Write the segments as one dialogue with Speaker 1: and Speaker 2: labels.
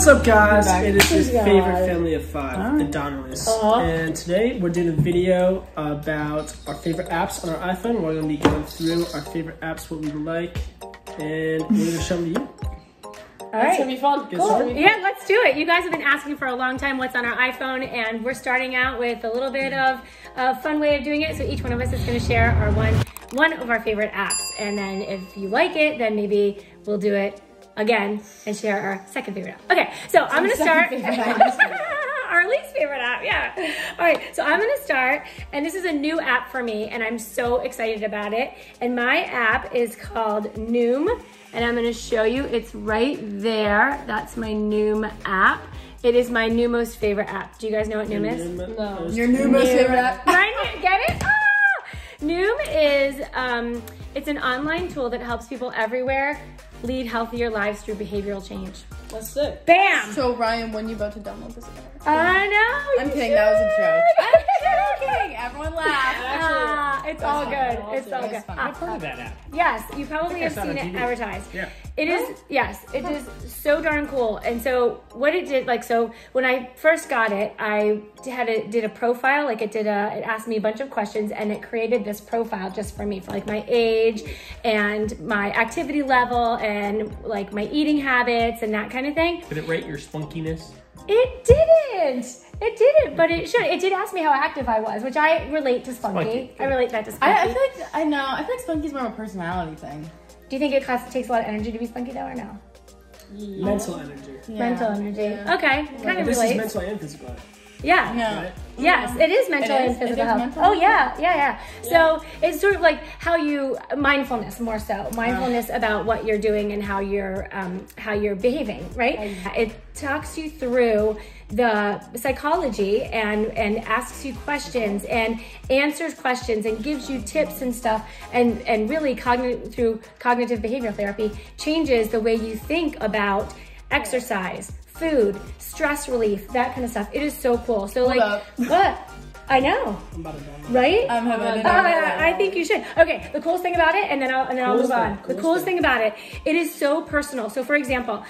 Speaker 1: What's up, guys? It is your
Speaker 2: Who's
Speaker 1: favorite family of five,
Speaker 2: Alright.
Speaker 1: the Donnellys.
Speaker 2: Uh-huh.
Speaker 1: And today we're doing a video about our favorite apps on our iPhone. We're going to be going through our favorite apps, what we like, and we're going to show them to you.
Speaker 3: All
Speaker 2: That's
Speaker 3: right.
Speaker 2: gonna be fun.
Speaker 1: Get
Speaker 2: Cool.
Speaker 1: started?
Speaker 3: Yeah, let's do it. You guys have been asking for a long time what's on our iPhone, and we're starting out with a little bit of a fun way of doing it. So each one of us is going to share our one one of our favorite apps, and then if you like it, then maybe we'll do it again and share our second favorite app. Okay, so I'm going to start.
Speaker 2: second favorite app.
Speaker 3: our least favorite app, yeah. All right, so I'm gonna start, and this is a new app for me, and I'm so excited about it. And my app is called Noom, and I'm gonna show you. It's right there. That's my Noom app. It is my new most favorite app. Do you guys know what Noom is?
Speaker 2: No.
Speaker 1: There's
Speaker 2: Your
Speaker 1: two.
Speaker 2: new most favorite app.
Speaker 3: Right? Get it? Ah! Noom is um, it's an online tool that helps people everywhere lead healthier lives through behavioral change.
Speaker 2: That's sick.
Speaker 3: Bam!
Speaker 4: So Ryan, when you about to download this app?
Speaker 3: I know.
Speaker 4: I'm
Speaker 3: you
Speaker 4: kidding, that was a joke. I'm joking. Everyone laughed.
Speaker 3: It's all good. It's all good.
Speaker 1: I've heard of that app.
Speaker 3: yes, you probably have seen it advertised.
Speaker 1: Yeah.
Speaker 3: It is, yes, it is so darn cool. And so what it did, like, so when I first got it, I had a, did a profile, like it did a, it asked me a bunch of questions and it created this profile just for me for like my age and my activity level and like my eating habits and that kind of thing.
Speaker 1: Did it rate your spunkiness?
Speaker 3: It didn't. It didn't, but it should. It did ask me how active I was, which I relate to spunky.
Speaker 1: Spunky.
Speaker 3: I relate that to spunky.
Speaker 4: I, I feel like I know. I feel like Spunky's more of a personality thing.
Speaker 3: Do you think it costs, takes a lot of energy to be spunky though, or no?
Speaker 1: Mental energy.
Speaker 4: Yeah.
Speaker 3: Mental energy.
Speaker 4: Yeah.
Speaker 3: Okay, kind of
Speaker 1: This is mental and physical.
Speaker 3: Yeah.
Speaker 4: Yeah.
Speaker 3: Yes, it is mental
Speaker 4: It
Speaker 3: and physical health.
Speaker 4: mental
Speaker 3: Oh
Speaker 4: health?
Speaker 3: yeah, yeah, yeah. So it's sort of like how you mindfulness more so mindfulness about what you're doing and how you're um, how you're behaving, right? It talks you through the psychology and and asks you questions and answers questions and gives you tips and stuff and and really cognitive through cognitive behavioral therapy changes the way you think about exercise, food, stress relief, that kind of stuff. It is so cool. So like what? I know,
Speaker 1: I'm about to
Speaker 3: right?
Speaker 4: I'm having
Speaker 3: Uh, I think you should. Okay, the coolest thing about it, and then I'll and then I'll
Speaker 1: Coolest
Speaker 3: move
Speaker 1: thing,
Speaker 3: on. the
Speaker 1: coolest
Speaker 3: coolest
Speaker 1: thing.
Speaker 3: thing about it, it is so personal. So, for example,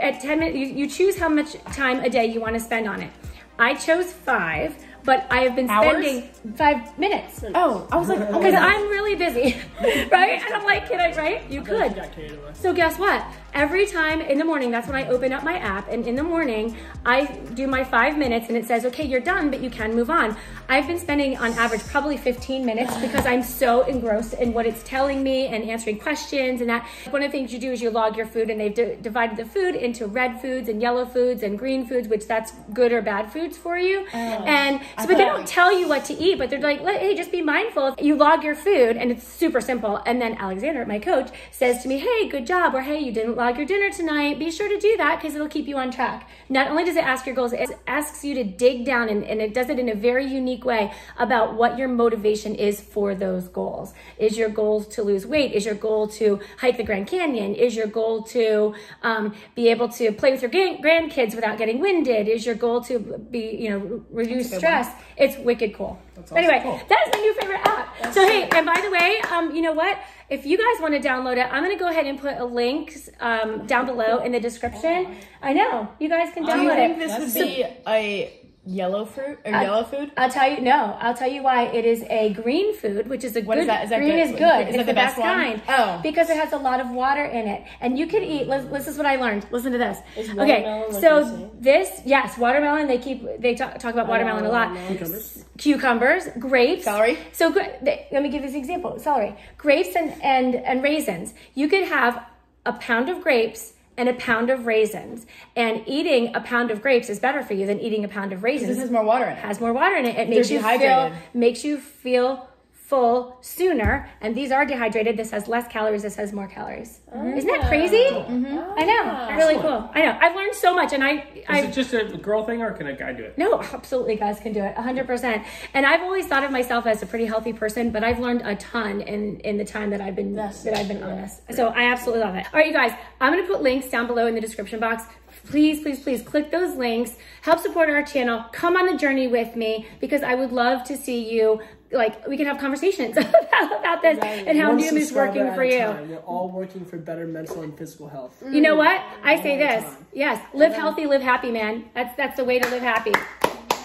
Speaker 3: at ten minutes, you, you choose how much time a day you want to spend on it. I chose five, but I have been
Speaker 4: Hours?
Speaker 3: spending five minutes
Speaker 4: Oh, I was like, oh
Speaker 3: because
Speaker 4: God.
Speaker 3: I'm really busy, right? And I'm like, can I? Right? You
Speaker 1: You
Speaker 3: could.
Speaker 1: got carried.
Speaker 3: So guess what? Every time in the morning, that's when I open up my app, and in the morning, I do my five minutes, and it says, "Okay, you're done, but you can move on." I've been spending on average probably 15 minutes because I'm so engrossed in what it's telling me and answering questions and that. One of the things you do is you log your food, and they've di- divided the food into red foods and yellow foods and green foods, which that's good or bad foods for you. Oh, and so, but they don't tell you what to eat, but they're like, "Hey, just be mindful." You log your food, and it's super simple. And then Alexander, my coach, says to me, "Hey, good job," or "Hey, you didn't log your dinner tonight. Be sure to do that because it'll keep you on track." Not only does it ask your goals, it asks you to dig down, and, and it does it in a very unique way about what your motivation is for those goals. Is your goal to lose weight? Is your goal to hike the Grand Canyon? Is your goal to um, be able to play with your gran- grandkids without getting winded? Is your goal to be, you know, reduce stress? It's wicked cool.
Speaker 1: awesome.
Speaker 3: Anyway,
Speaker 1: Cool.
Speaker 3: that is my new favorite app. so hey, and by the way, um, you know what? If you guys want to download it, I'm gonna go ahead and put a link um, down below in the description. I know you guys can download
Speaker 4: Do you think
Speaker 3: it.
Speaker 4: this would be a yellow fruit or uh, yellow food?
Speaker 3: I'll tell you no. I'll tell you why. It is a green food, which is a
Speaker 4: What
Speaker 3: good.
Speaker 4: is that? Is that
Speaker 3: green
Speaker 4: good?
Speaker 3: is
Speaker 4: Is
Speaker 3: good.
Speaker 4: that
Speaker 3: it's
Speaker 4: the
Speaker 3: the
Speaker 4: best
Speaker 3: best kind.
Speaker 4: Oh.
Speaker 3: because it has a lot of water in it, and you can eat. This, is what I learned. Listen to this.
Speaker 2: Is
Speaker 3: Okay, so this yes, watermelon. They keep they talk, talk about watermelon a lot.
Speaker 1: Cucumbers.
Speaker 3: Cucumbers, grapes,
Speaker 4: Celery?
Speaker 3: So they- let me give this example. Celery, grapes, and and and raisins. You could have a pound of grapes and a pound of raisins, and eating a pound of grapes is better for you than eating a pound of raisins
Speaker 4: This has more water in it.
Speaker 3: has more water in it. It makes you feel makes you feel full sooner. And these are dehydrated. This has less calories. This has more calories. Oh. Isn't that crazy? Mm-hmm. I know. Really cool. I know. I've learned so much, and I
Speaker 1: Is
Speaker 3: I
Speaker 1: it just a girl thing, or can a guy do it?
Speaker 3: no, absolutely, guys can do it, 100%. And I've always thought of myself as a pretty healthy person, but I've learned a ton in in the time that I've been
Speaker 2: That's
Speaker 3: that I've been
Speaker 2: true.
Speaker 3: honest. So I absolutely love it. All right, you guys, I'm gonna put links down below in the description box. Please, please, please click those links. Help support our channel. Come on the journey with me because I would love to see you like we can have conversations about, about this and how
Speaker 1: One
Speaker 3: Noom is working for you.
Speaker 1: time. We're all working for better mental and physical health.
Speaker 3: You know what? I say
Speaker 1: All the
Speaker 3: this.
Speaker 1: time.
Speaker 3: Yes, live healthy, live happy, man. That's that's the way to live happy.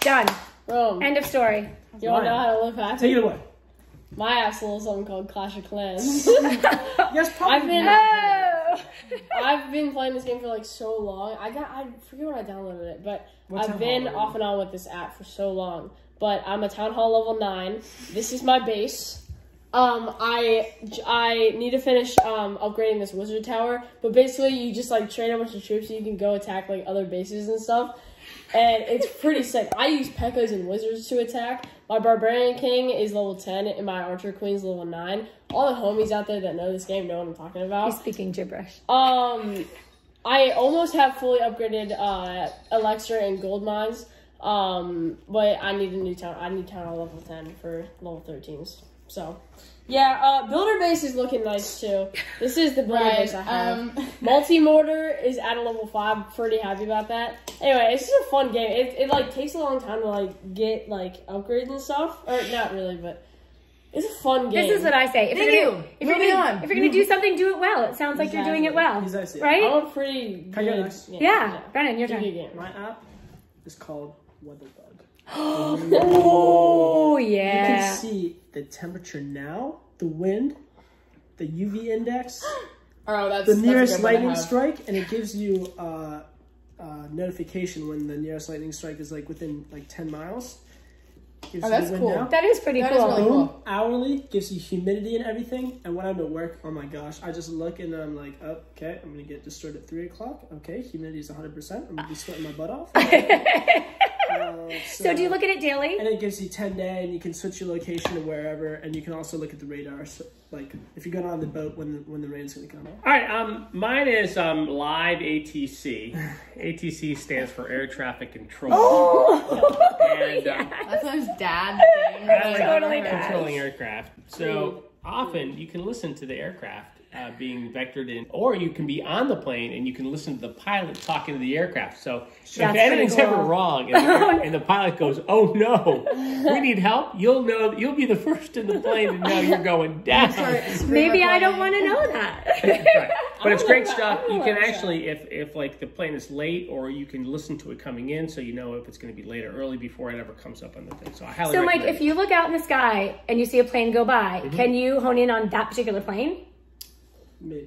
Speaker 3: Done.
Speaker 2: Boom.
Speaker 3: End of story.
Speaker 2: You wanna know how to live happy?
Speaker 1: Take it away.
Speaker 2: My ass little something called Clash of Clans.
Speaker 1: Yes, probably.
Speaker 2: I've been
Speaker 3: Oh.
Speaker 2: I've been playing this game for like so long. I got I forget when I downloaded it, but
Speaker 1: What
Speaker 2: I've been off and on with this app for so long. But I'm a town hall level nine. This is my base. Um, I I need to finish um upgrading this wizard tower. But basically, you just like train a bunch of troops, so you can go attack like other bases and stuff. And it's pretty sick. I use P.E.K.K.A.s and wizards to attack. My barbarian king is level ten, and my archer queen's level nine. All the homies out there that know this game know what I'm talking about.
Speaker 3: He's speaking gibberish.
Speaker 2: Um, I almost have fully upgraded uh, elixir and gold mines. Um, but I need a new town. I need town hall level ten for level 13s. So, yeah. Uh, builder base is looking nice too. This is the builder base I have.
Speaker 4: Um,
Speaker 2: Multi mortar is at a level five. Pretty happy about that. Anyway, it's just a fun game. It, it like takes a long time to like get like upgrades and stuff. Or not really, but it's a fun game.
Speaker 3: This is what I say. If
Speaker 4: Thank
Speaker 3: you're gonna,
Speaker 4: you.
Speaker 3: If you're
Speaker 4: Moving
Speaker 3: gonna,
Speaker 4: on.
Speaker 3: if you're gonna do something, do it well. It sounds like you're doing it well,
Speaker 1: Exactly.
Speaker 3: right?
Speaker 2: I'm a pretty
Speaker 1: Can I go
Speaker 2: good.
Speaker 1: next?
Speaker 3: yeah. Brennan, your turn.
Speaker 2: good game.
Speaker 1: My app is called Weatherbug.
Speaker 3: Oh yeah.
Speaker 1: You can see the temperature now, the wind, the UV index,
Speaker 4: oh, that's
Speaker 1: the nearest
Speaker 4: to
Speaker 1: lightning strike, and it gives you uh, uh, notification when the nearest lightning strike is like within like 10 miles. Gives
Speaker 4: Oh, that's cool.
Speaker 1: now.
Speaker 3: That is pretty
Speaker 4: That is
Speaker 3: cool.
Speaker 4: really cool.
Speaker 1: hourly gives you humidity and everything. And when I'm at work, oh my gosh, I just look and I'm like, oh, okay, I'm gonna get destroyed at three o'clock. Okay, humidity is 100. percent I'm gonna be sweating my butt off. Uh,
Speaker 3: so do you look at it daily?
Speaker 1: And it gives you 10 day, and you can switch your location to wherever, and you can also look at the radar. So, like, if you're going on the boat when the, when the rain's going to come.
Speaker 5: All right, um, mine is um, Live ATC. ATC stands for Air Traffic Control. and, um,
Speaker 4: That's one of his dad things.
Speaker 5: That's
Speaker 4: I've
Speaker 3: totally
Speaker 5: controlling aircraft. So often you can listen to the aircraft uh, being vectored in, or you can be on the plane and you can listen to the pilot talking to the aircraft. So if
Speaker 3: That's
Speaker 5: anything's
Speaker 3: pretty
Speaker 5: ever wrong and the, and the pilot goes, "Oh no, we need help," you'll know. You'll be the first in the plane to know you're going down.
Speaker 3: Maybe I don't want to know that.
Speaker 5: Right. But it's great stuff. You
Speaker 2: like
Speaker 5: can
Speaker 2: that.
Speaker 5: actually, if if like the plane is late, or you can listen to it coming in, so you know if it's going to be late or early before it ever comes up on the thing. So I highly
Speaker 3: So, Mike,
Speaker 5: recommend
Speaker 3: if you look out in the sky and you see a plane go by,
Speaker 5: Mm-hmm.
Speaker 3: can you hone in on that particular plane?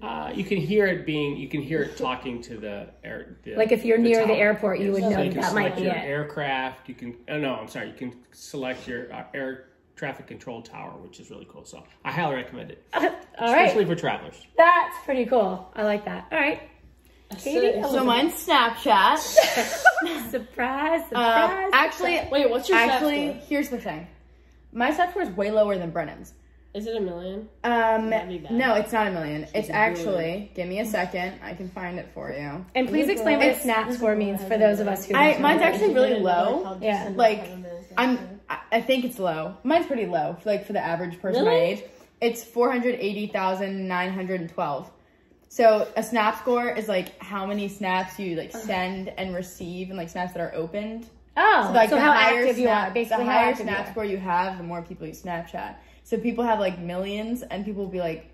Speaker 5: Uh, you can hear it being, you can hear it talking to the air. The,
Speaker 3: Like if you're near the airport, you would
Speaker 5: So
Speaker 3: know
Speaker 5: you
Speaker 3: that
Speaker 5: can
Speaker 3: that might be
Speaker 5: your
Speaker 3: it.
Speaker 5: aircraft. You can, oh no, I'm sorry. You can select your uh, air traffic control tower, which is really cool. So I highly recommend it,
Speaker 3: All
Speaker 5: especially
Speaker 3: right,
Speaker 5: for travelers.
Speaker 3: that's pretty cool. I like that. All right, Katie,
Speaker 2: So-
Speaker 4: So mine's Snapchat.
Speaker 3: surprise, surprise.
Speaker 4: Uh, actually,
Speaker 2: Wait, what's your
Speaker 4: actually,
Speaker 2: stat
Speaker 4: here's the thing. My stat score is way lower than Brennan's.
Speaker 2: Is it a million?
Speaker 4: Um,
Speaker 2: That'd be bad.
Speaker 4: no, it's not a million. it's
Speaker 1: a
Speaker 4: actually. Give me a second. I can find it for you.
Speaker 3: and please explain what a
Speaker 4: It's-
Speaker 3: snap score means for those of us who.
Speaker 4: I
Speaker 3: don't
Speaker 4: mine's actually really low.
Speaker 3: Yeah.
Speaker 4: Like, I'm. I- I think it's low. Mine's pretty low, for, like for the average person my age. It's four hundred eighty thousand nine hundred twelve. So a snap score is like how many snaps you like send and receive, and like snaps that are opened.
Speaker 3: Oh,
Speaker 4: So
Speaker 3: so,
Speaker 4: like the
Speaker 3: how
Speaker 4: higher
Speaker 3: active you
Speaker 4: snap,
Speaker 3: are, basically
Speaker 4: the higher
Speaker 3: you
Speaker 4: snap score you have, the more people you Snapchat. So people have like millions, and people will be like,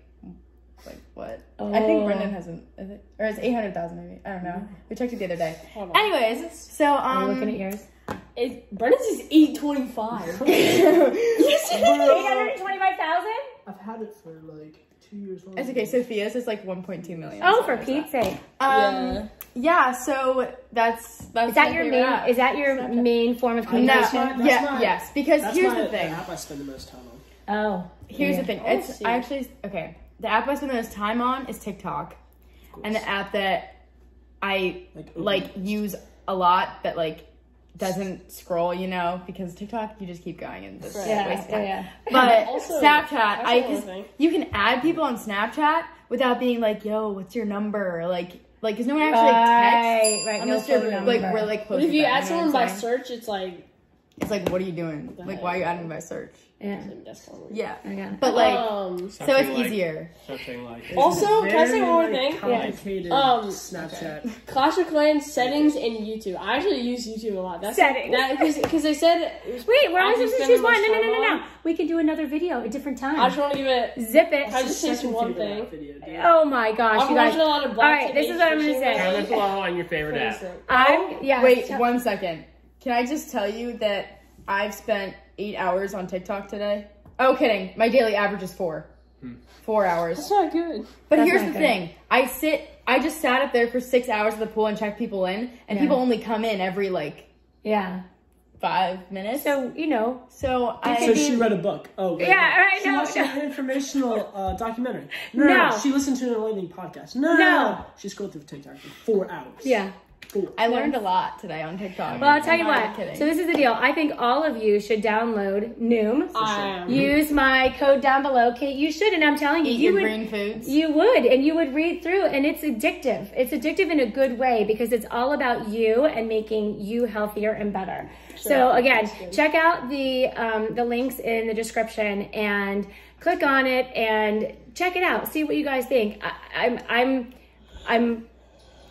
Speaker 4: like what? I think
Speaker 3: Oh.
Speaker 4: Brennan hasn't, is it, or it's eight hundred thousand maybe. I don't know. We checked it the other day. Anyways, so
Speaker 3: I'm
Speaker 4: um,
Speaker 3: looking at yours.
Speaker 2: It, Brennan's is 825.
Speaker 3: Eight hundred twenty-five thousand.
Speaker 1: I've had it for like two years. long.
Speaker 4: it's okay. Sophia's is like one point two million.
Speaker 3: Oh, for Pete's sake!
Speaker 4: Um, yeah. So that's that's
Speaker 3: Is that your main?
Speaker 4: app.
Speaker 3: Is that your main form of communication?
Speaker 1: That's my-
Speaker 4: yeah.
Speaker 1: my-
Speaker 4: yes. Because
Speaker 1: That's
Speaker 4: here's
Speaker 1: my,
Speaker 4: the thing.
Speaker 1: The app I spend the most time on.
Speaker 3: Oh,
Speaker 4: Here's
Speaker 3: Yeah.
Speaker 4: the thing.
Speaker 2: I
Speaker 4: It's
Speaker 2: see
Speaker 4: I actually okay. The app I spend the most time on is TikTok, and the app that I
Speaker 1: Like,
Speaker 4: like use a lot that like doesn't scroll, you know, because TikTok you just keep going and just
Speaker 3: yeah,
Speaker 4: waste time.
Speaker 3: yeah.
Speaker 4: But
Speaker 2: Also-
Speaker 4: Snapchat, I cause you can add people on Snapchat without being like, "Yo, what's your number?" Like, like, cause no one actually like, texts
Speaker 3: Right, right. No
Speaker 4: unless
Speaker 3: phone
Speaker 4: you're
Speaker 3: number.
Speaker 4: like close.
Speaker 2: If you add someone by search, it's like
Speaker 4: It's like, what are you doing? Like, why are you adding me by search?
Speaker 3: Yeah.
Speaker 4: Yeah.
Speaker 3: I got it.
Speaker 4: But like,
Speaker 2: Um.
Speaker 4: so it's
Speaker 5: like-
Speaker 4: easier.
Speaker 5: Something like.
Speaker 2: Also, can I say one more
Speaker 1: like,
Speaker 2: thing?
Speaker 1: Complicated
Speaker 2: Um,
Speaker 1: Snapchat.
Speaker 2: Clash of Clans settings in YouTube. I actually use YouTube a lot. That's
Speaker 3: Settings.
Speaker 2: That because they said.
Speaker 3: Wait, we're only supposed to choose one. No, no, no, no, no. We can do another video at different time.
Speaker 2: I just want to give it.
Speaker 3: Zip it.
Speaker 2: I just say one thing?
Speaker 1: Video.
Speaker 3: Oh my gosh,
Speaker 2: I'm
Speaker 3: you guys.
Speaker 2: watching a lot of
Speaker 3: All right, this is what I'm gonna say.
Speaker 5: Comment below on your favorite app.
Speaker 3: I'm yeah.
Speaker 4: Wait, one second. Can I just tell you that I've spent eight hours on TikTok today? Oh, kidding. My daily average is four. Four hours.
Speaker 2: That's not good.
Speaker 4: But
Speaker 3: That's
Speaker 4: here's the
Speaker 3: good.
Speaker 4: thing. I sit, I just sat up there for six hours at the pool and checked people in, and
Speaker 3: Yeah.
Speaker 4: people only come in every like
Speaker 3: Yeah.
Speaker 4: five minutes.
Speaker 3: So you know,
Speaker 4: So I.
Speaker 1: So she read a book. Oh, wait,
Speaker 3: Yeah,
Speaker 1: no.
Speaker 3: right,
Speaker 1: She
Speaker 3: no,
Speaker 1: watched
Speaker 3: no.
Speaker 1: an informational uh, documentary. No,
Speaker 3: No.
Speaker 1: She listened to an enlightening podcast. No,
Speaker 3: No.
Speaker 1: She scrolled through TikTok for four hours.
Speaker 3: yeah.
Speaker 1: Four.
Speaker 4: I learned a lot today on TikTok.
Speaker 3: Well, I'll tell you
Speaker 4: I'm
Speaker 3: what.
Speaker 4: kidding.
Speaker 3: So this is the deal. I think all of you should download Noom.
Speaker 2: Um,
Speaker 3: Use my code down below. Kate, you should, and I'm telling you,
Speaker 4: Eat
Speaker 3: you
Speaker 4: your
Speaker 3: would.
Speaker 4: green foods.
Speaker 3: You would, and you would read through, and it's addictive. It's addictive in a good way because it's all about you and making you healthier and better. So again, check out the um, the links in the description and click on it and check it out. See what you guys think. I, I'm I'm I'm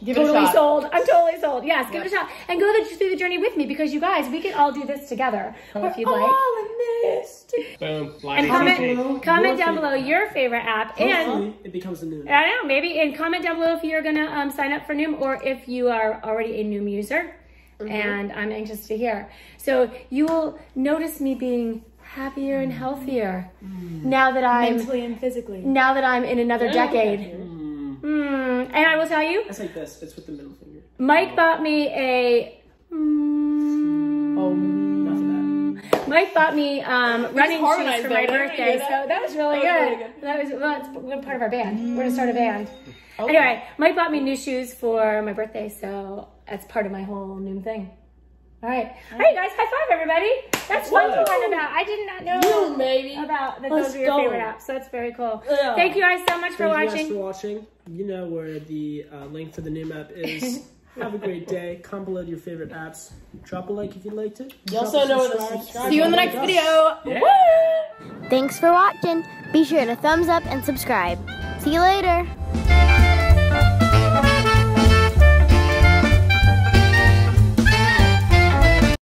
Speaker 4: Give it a
Speaker 3: totally
Speaker 4: shot.
Speaker 3: sold. I'm totally sold. Yes, give it a shot and go the, through the journey with me because you guys, we can all do this together. Oh, or if you'd like.
Speaker 5: Boom.
Speaker 3: And comment,
Speaker 5: CC.
Speaker 3: comment down below your favorite app and
Speaker 1: Hopefully, it becomes the new.
Speaker 3: I don't know, maybe, and comment down below if you're gonna um, sign up for Noom or if you are already a Noom user. Mm-hmm. And I'm anxious to hear. So you will notice me being happier and mm. healthier mm. now that I'm
Speaker 4: Mentally and physically.
Speaker 3: now that I'm in another decade. Mm. And I will tell you,
Speaker 1: It's like this. It's with the middle finger.
Speaker 3: Mike bought me a. Mm,
Speaker 1: Enough of that.
Speaker 3: Mike bought me um, running shoes for my birthday, so
Speaker 4: that?
Speaker 3: was really
Speaker 4: That was
Speaker 3: good.
Speaker 4: really good.
Speaker 3: That was well, it's part of our band. We're gonna start a band. Anyway, Mike bought me new shoes for my birthday, so that's part of my whole new thing. All right, all right, guys, high five, everybody. That's fun to learn about. I did not know
Speaker 2: Noom, baby.
Speaker 3: about that.
Speaker 2: Let's
Speaker 3: Those are your
Speaker 2: go.
Speaker 3: favorite apps, so that's very cool.
Speaker 2: Yeah.
Speaker 3: Thank you guys so much for
Speaker 1: Thank you guys
Speaker 3: watching.
Speaker 1: for watching. You know where the uh, link for the Noom app is. Have a great day. Comment below your favorite apps. Drop a like if you liked it.
Speaker 2: You also know where the
Speaker 1: subscribe.
Speaker 2: subscribe
Speaker 4: See you in the next video.
Speaker 5: Yeah.
Speaker 6: Thanks for watching. Be sure to thumbs up and subscribe. See you later.